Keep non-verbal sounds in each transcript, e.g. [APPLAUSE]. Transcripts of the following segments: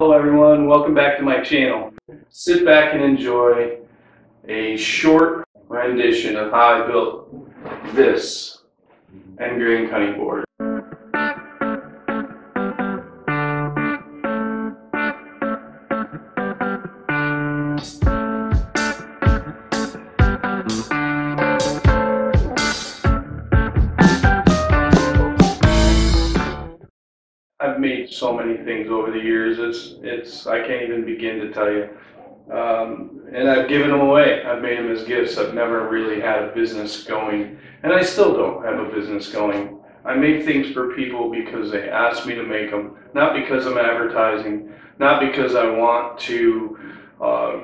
Hello everyone, welcome back to my channel. Sit back and enjoy a short rendition of how I built this end grain cutting board. So many things over the years. It's it's I can't even begin to tell you. Um, and I've given them away. I've made them as gifts. I've never really had a business going, and I still don't have a business going. I make things for people because they ask me to make them, not because I'm advertising, not because I want to, uh,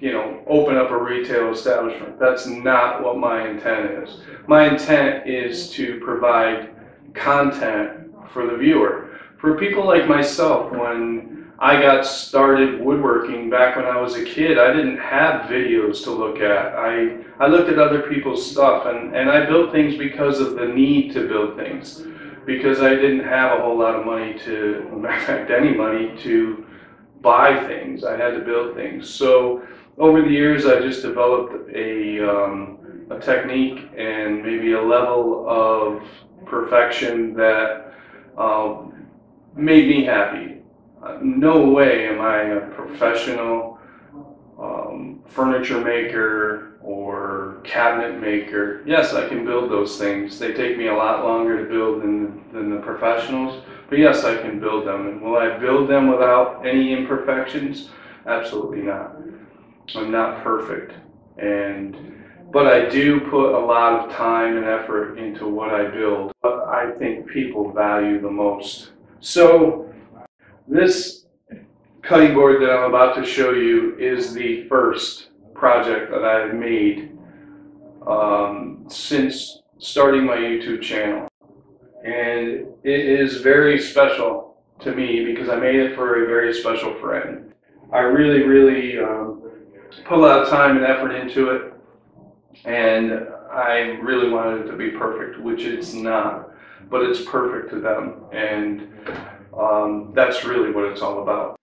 you know, open up a retail establishment. That's not what my intent is. My intent is to provide content for the viewer for people like myself, when I got started woodworking back when I was a kid, I didn't have videos to look at. I, I looked at other people's stuff and, and I built things because of the need to build things. Because I didn't have a whole lot of money to, [LAUGHS] in fact, any money to buy things. I had to build things. So over the years, I just developed a, um, a technique and maybe a level of perfection that um, made me happy. Uh, no way am I a professional um, furniture maker or cabinet maker. Yes, I can build those things. They take me a lot longer to build than, than the professionals, but yes, I can build them. And will I build them without any imperfections? Absolutely not. I'm not perfect. And but I do put a lot of time and effort into what I build. What I think people value the most. So this cutting board that I'm about to show you is the first project that I've made um, since starting my YouTube channel. And it is very special to me because I made it for a very special friend. I really, really um, put a lot of time and effort into it. And I really wanted it to be perfect, which it's not but it's perfect to them. And um, that's really what it's all about.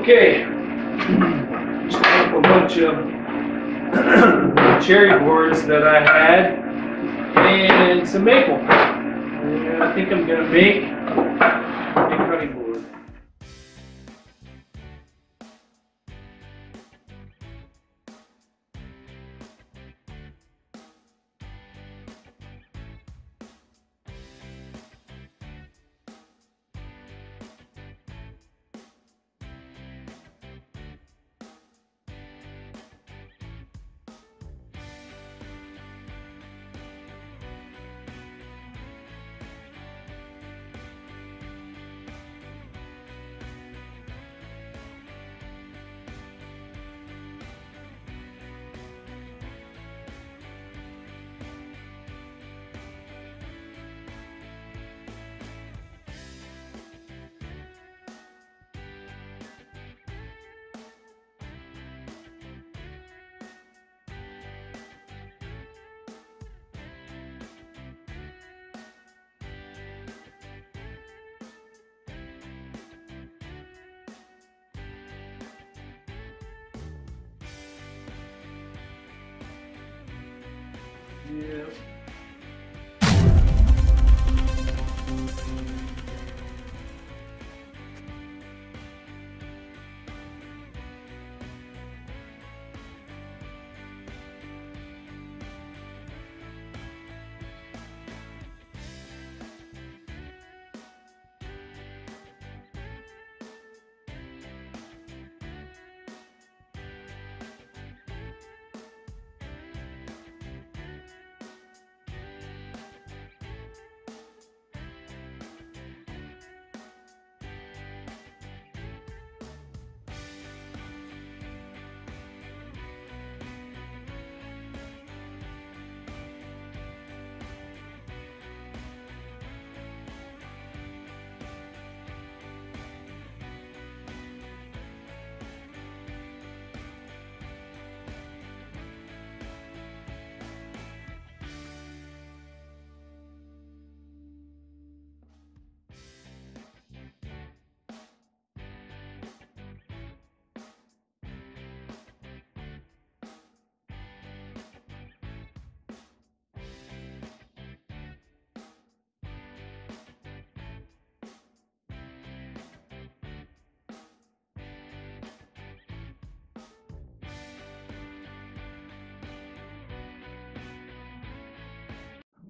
Okay, just a bunch of cherry boards that I had and some maple. And I think I'm gonna make a cutting board. Yeah.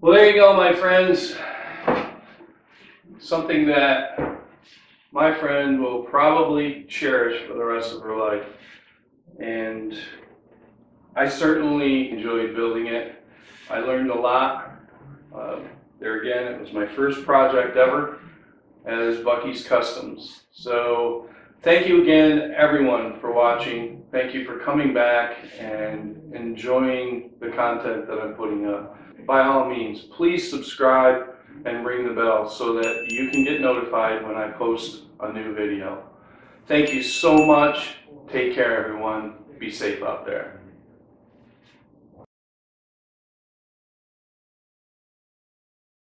Well, there you go, my friends. Something that my friend will probably cherish for the rest of her life. And I certainly enjoyed building it. I learned a lot. Uh, there again, it was my first project ever as Bucky's Customs. So thank you again, everyone, for watching. Thank you for coming back and enjoying the content that I'm putting up. By all means, please subscribe and ring the bell so that you can get notified when I post a new video. Thank you so much. Take care, everyone. Be safe out there.